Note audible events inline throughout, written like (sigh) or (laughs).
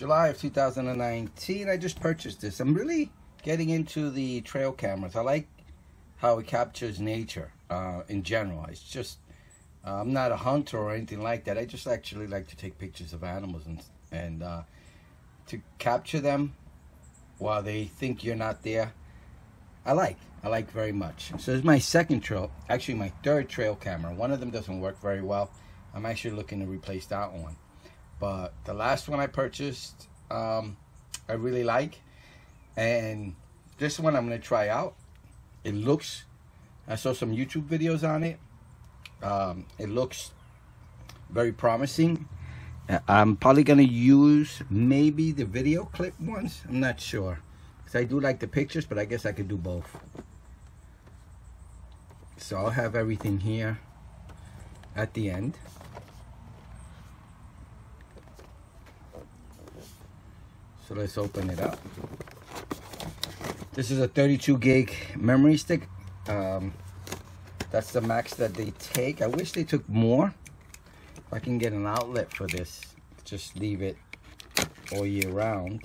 July of 2019. I just purchased this. I'm really getting into the trail cameras. I like how it captures nature uh, in general. It's just, uh, I'm not a hunter or anything like that. I just actually like to take pictures of animals and, and uh, to capture them while they think you're not there. I like. I like very much. So it's my second trail, actually my third trail camera. One of them doesn't work very well. I'm actually looking to replace that one. But the last one I purchased, um, I really like. And this one I'm going to try out. It looks, I saw some YouTube videos on it. Um, it looks very promising. Uh, I'm probably going to use maybe the video clip ones. I'm not sure. Because I do like the pictures, but I guess I could do both. So I'll have everything here at the end. So let's open it up. This is a 32 gig memory stick. Um, that's the max that they take. I wish they took more. If I can get an outlet for this, just leave it all year round.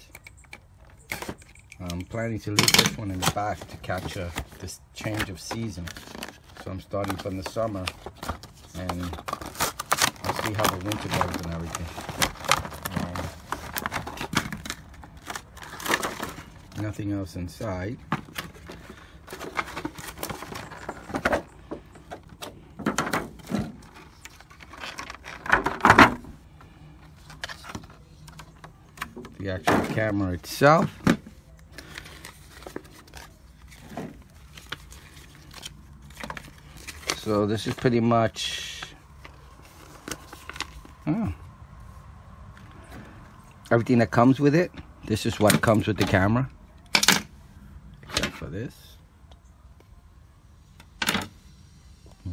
I'm planning to leave this one in the back to capture this change of season. So I'm starting from the summer and I'll see how the winter goes and everything. Nothing else inside. The actual camera itself. So this is pretty much oh, everything that comes with it. This is what comes with the camera this.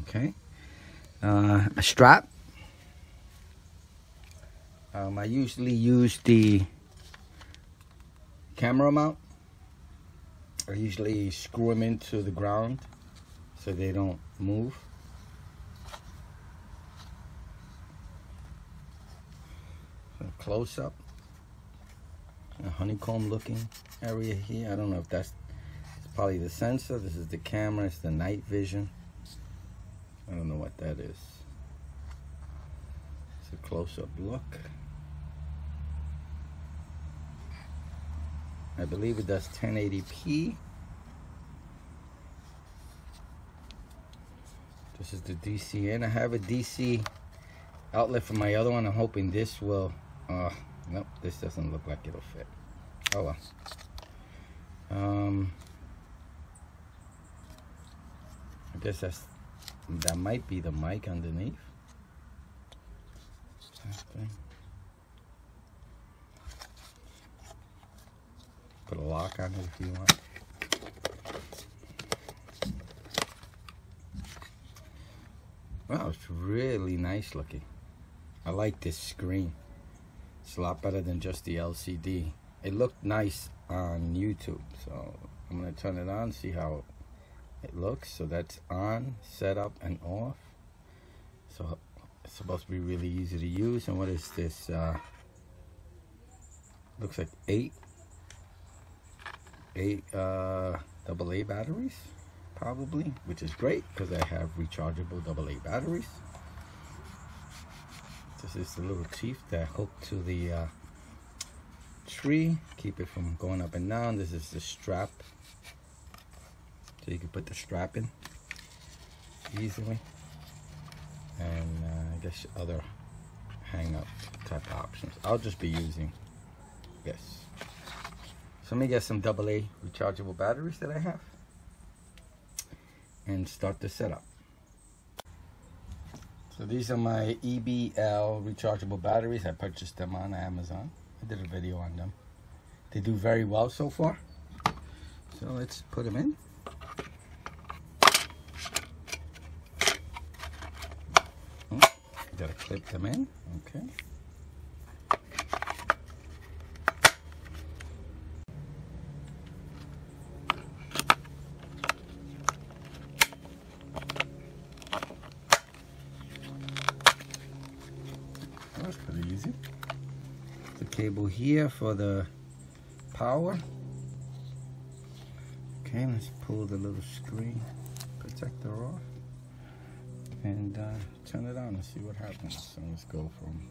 Okay. Uh, a strap. Um, I usually use the camera mount. I usually screw them into the ground so they don't move. Close up. A honeycomb looking area here. I don't know if that's probably the sensor. This is the camera. It's the night vision. I don't know what that is. It's a close-up look. I believe it does 1080p. This is the DC and I have a DC outlet for my other one. I'm hoping this will, uh, nope, this doesn't look like it'll fit. Oh well. Um, I guess that might be the mic underneath. Okay. Put a lock on it if you want. Wow, it's really nice looking. I like this screen. It's a lot better than just the LCD. It looked nice on YouTube, so I'm gonna turn it on, see how it looks so that's on set up, and off. So it's supposed to be really easy to use and what is this uh, looks like eight eight uh, double A batteries probably which is great because I have rechargeable double A batteries. This is the little teeth that hook to the uh, tree keep it from going up and down. This is the strap so you can put the strap in easily. And uh, I guess other hang up type options. I'll just be using this. So let me get some AA rechargeable batteries that I have and start the setup. So these are my EBL rechargeable batteries. I purchased them on Amazon. I did a video on them. They do very well so far. So let's put them in clip them in, okay. That's pretty easy. The cable here for the power. Okay, let's pull the little screen protector turn it on and see what happens. So let's go from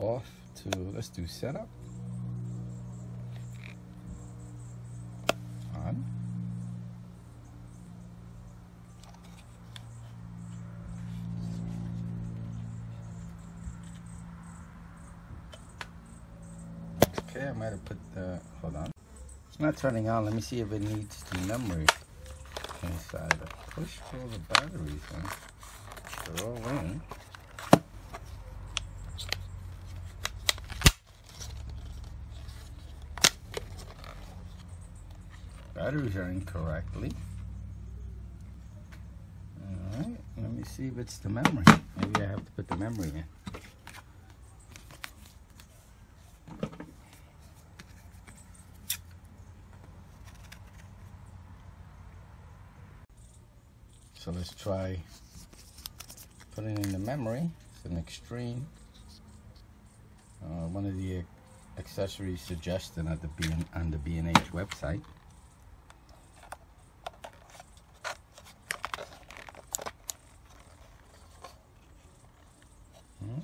off to, let's do setup. On. Okay, I might have put the, hold on. It's not turning on. Let me see if it needs the memory inside. Push all the batteries in. Batteries are incorrectly. Alright, let me see if it's the memory. Maybe I have to put the memory in. So let's try putting in the memory. It's an extreme. Uh, one of the accessories suggested at the B on the B&H website. Hmm,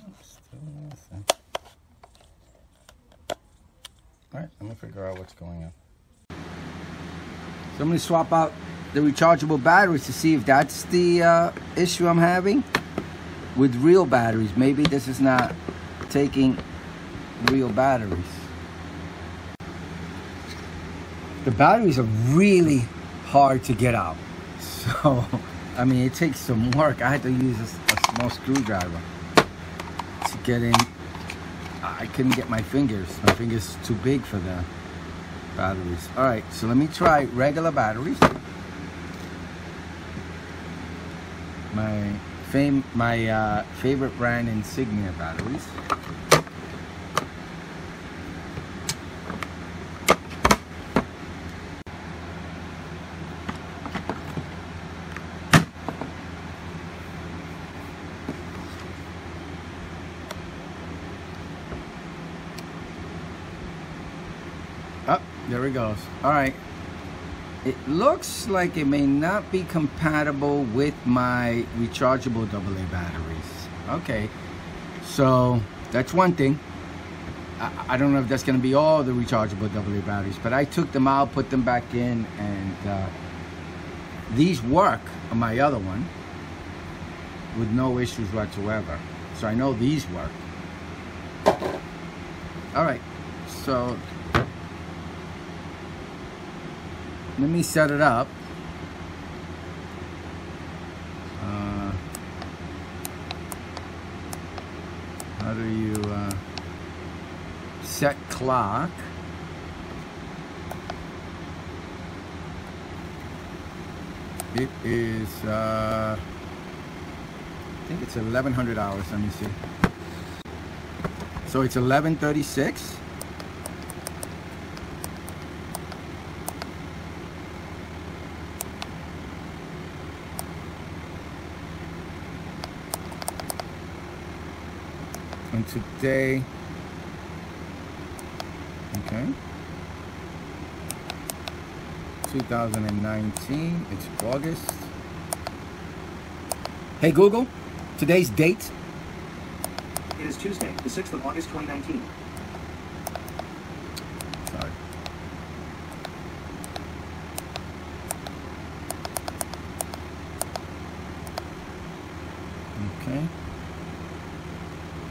Alright, let me figure out what's going on. So I'm going to swap out the rechargeable batteries to see if that's the uh, issue I'm having with real batteries. Maybe this is not taking real batteries. The batteries are really hard to get out. So, I mean, it takes some work. I had to use a, a small screwdriver to get in. I couldn't get my fingers. My fingers too big for the batteries. All right, so let me try regular batteries. my fame my uh, favorite brand insignia batteries Oh, there he goes. All right it looks like it may not be compatible with my rechargeable AA batteries. Okay, so that's one thing. I, I don't know if that's going to be all the rechargeable AA batteries, but I took them out, put them back in, and uh, these work on my other one with no issues whatsoever. So I know these work. All right, so let me set it up. Uh, how do you uh, set clock? It is, uh, I think it's 1100 hours. Let me see. So it's 1136. And today okay. 2019 it's August. Hey Google today's date? It is Tuesday the 6th of August 2019 sorry okay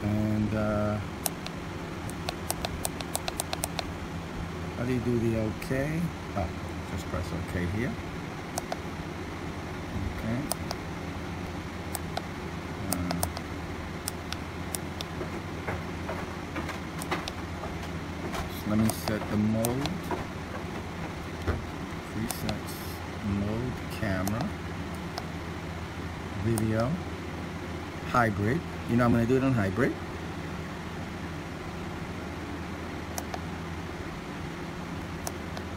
and uh, how do you do the OK? Oh, just press OK here. Okay. Uh, let me set the mode. Presets mode camera video hybrid you know I'm going to do it on hybrid.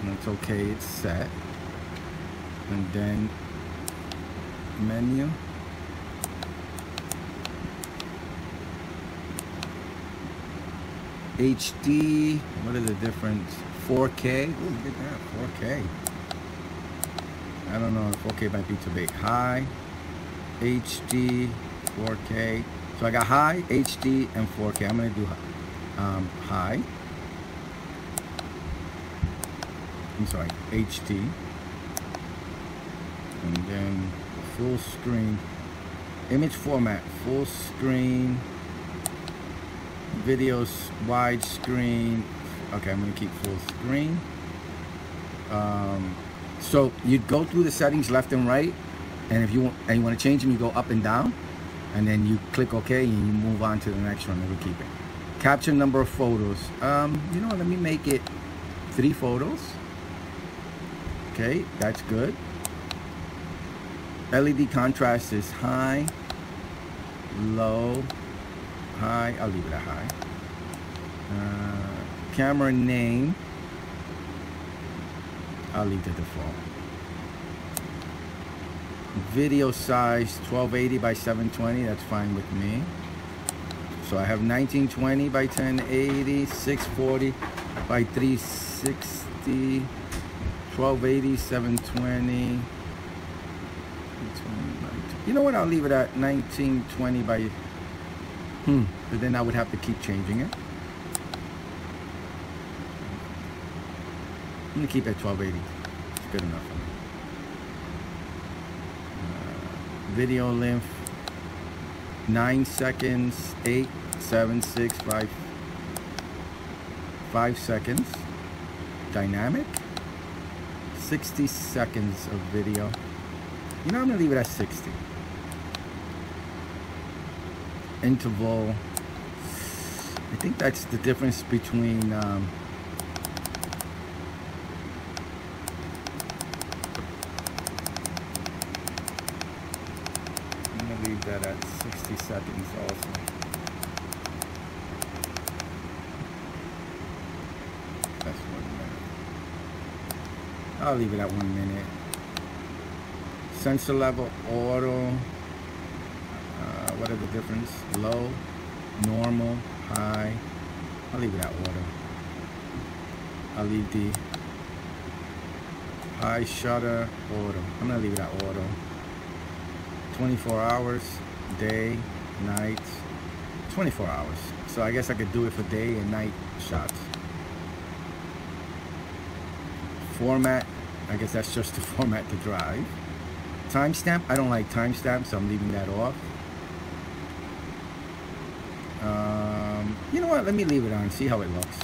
And it's okay, it's set. And then menu. HD. What are the difference? 4K. Ooh, look at that. 4K. I don't know. 4K might be too big. High. HD. 4K. So I got high, HD, and 4K. I'm gonna do um, high. I'm sorry, HD. And then full screen. Image format, full screen. Videos, widescreen. Okay, I'm gonna keep full screen. Um, so you'd go through the settings left and right, and if you want, and you want to change them, you go up and down, and then you click OK and you move on to the next one. And we keep it. Capture number of photos. Um, you know, let me make it three photos. Okay, that's good. LED contrast is high, low, high. I'll leave it at high. Uh, camera name. I'll leave the default. Video size 1280 by 720. That's fine with me. So I have 1920 by 1080, 640 by 360. 1280, 720. You know what? I'll leave it at 1920 by. Hmm. But then I would have to keep changing it. I'm gonna keep it at 1280. It's good enough for me. Uh, video length. Nine seconds. Eight, seven, six, five. Five seconds. Dynamic. 60 seconds of video. You know, I'm gonna leave it at 60. Interval. I think that's the difference between um, I'm gonna leave that at 60 seconds also. That's one minute. I'll leave it at one minute. Sensor level, auto. Uh, what are the difference? Low, normal, high. I'll leave it at auto. I'll leave the high shutter, auto. I'm gonna leave it at auto. 24 hours, day, night, 24 hours. So I guess I could do it for day and night shots. Format, I guess that's just the (laughs) format to drive. Timestamp, I don't like timestamp, so I'm leaving that off. Um, you know what, let me leave it on, see how it looks.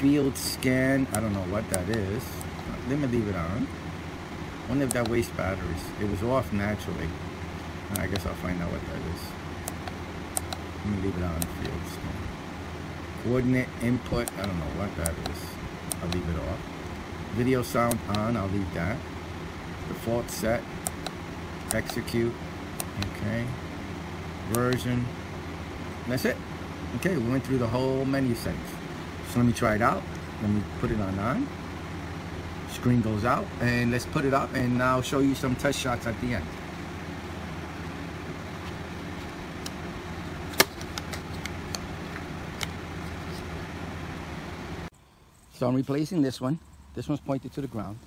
Field scan, I don't know what that is. Let me leave it on. If that wastes batteries. It was off naturally. I guess I'll find out what that is. Let me leave it on field scan. Coordinate input, I don't know what that is. I'll leave it off. Video sound on, I'll leave that. Default set. Execute. Okay. Version. That's it. Okay, we went through the whole menu settings. So let me try it out. Let me put it on on. Screen goes out and let's put it up and I'll show you some test shots at the end. So I'm replacing this one. This one's pointed to the ground.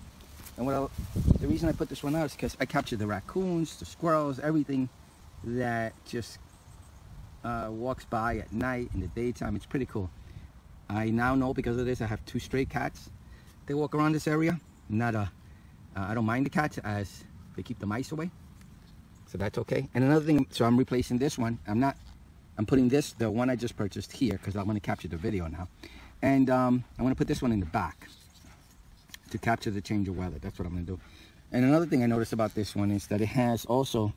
And what I'll, the reason I put this one out is because I captured the raccoons, the squirrels, everything that just uh, walks by at night in the daytime. It's pretty cool. I now know because of this I have two stray cats. They walk around this area. Not a, uh, I don't mind the cats as they keep the mice away. So that's okay. And another thing, so I'm replacing this one. I'm not, I'm putting this, the one I just purchased here because I want to capture the video now. And um, I want to put this one in the back to capture the change of weather. That's what I'm going to do. And another thing I noticed about this one is that it has also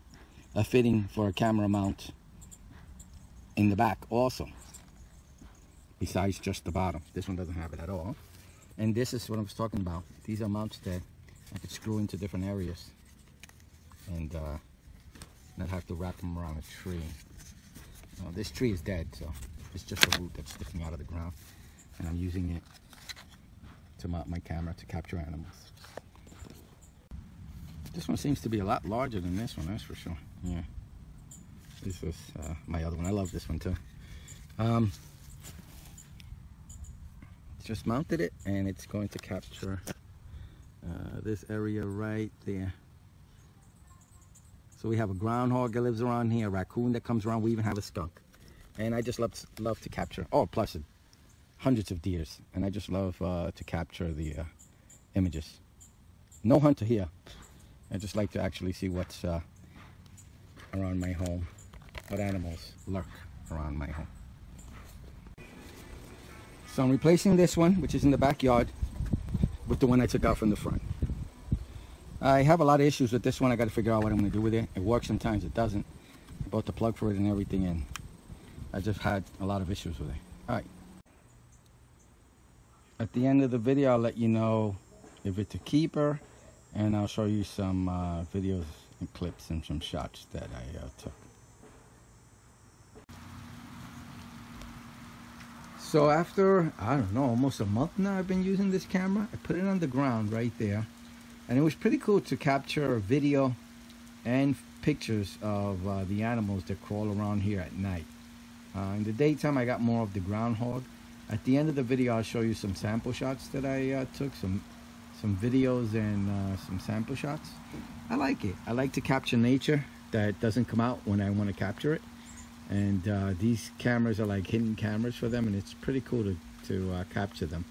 a fitting for a camera mount in the back also besides just the bottom this one doesn't have it at all and this is what I was talking about. These are mounts that I could screw into different areas and uh, not have to wrap them around a tree. Now, this tree is dead so it's just a root that's sticking out of the ground and I'm using it to mount my camera to capture animals. This one seems to be a lot larger than this one that's for sure. Yeah. This is uh, my other one. I love this one too. Um, just mounted it and it's going to capture uh, this area right there. So we have a groundhog that lives around here, a raccoon that comes around. We even have a skunk. And I just love, love to capture, oh, plus hundreds of deers. And I just love uh, to capture the uh, images. No hunter here. I just like to actually see what's uh, around my home, what animals lurk around my home. So I'm replacing this one, which is in the backyard, with the one I took out from the front. I have a lot of issues with this one. I got to figure out what I'm going to do with it. It works sometimes, it doesn't. I bought the plug for it and everything, and I just had a lot of issues with it. All right. At the end of the video, I'll let you know if it's a keeper, and I'll show you some uh, videos and clips and some shots that I uh, took. So after, I don't know, almost a month now I've been using this camera. I put it on the ground right there and it was pretty cool to capture video and pictures of uh, the animals that crawl around here at night. Uh, in the daytime, I got more of the groundhog. At the end of the video, I'll show you some sample shots that I uh, took, some some videos and uh, some sample shots. I like it. I like to capture nature that doesn't come out when I want to capture it. And uh, these cameras are like hidden cameras for them, and it's pretty cool to, to uh, capture them.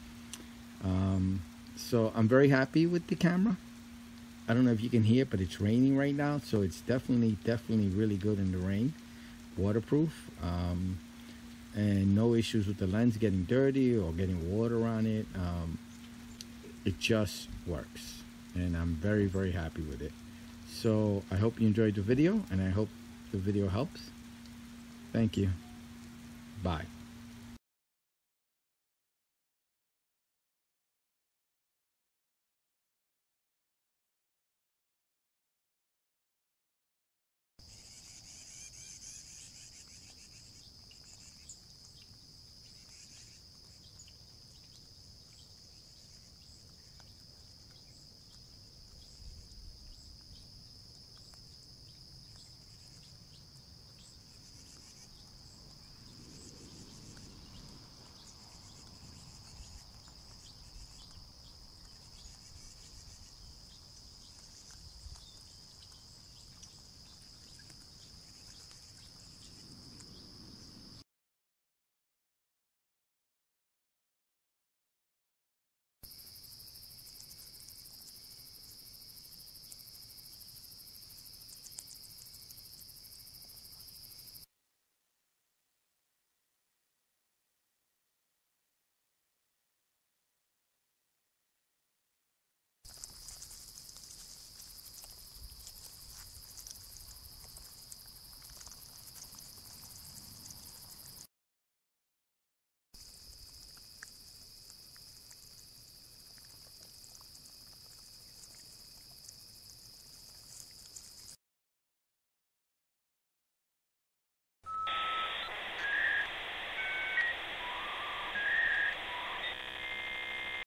Um, so I'm very happy with the camera. I don't know if you can hear, but it's raining right now, so it's definitely, definitely really good in the rain. Waterproof, um, and no issues with the lens getting dirty or getting water on it. Um, it just works, and I'm very, very happy with it. So I hope you enjoyed the video, and I hope the video helps. Thank you. Bye.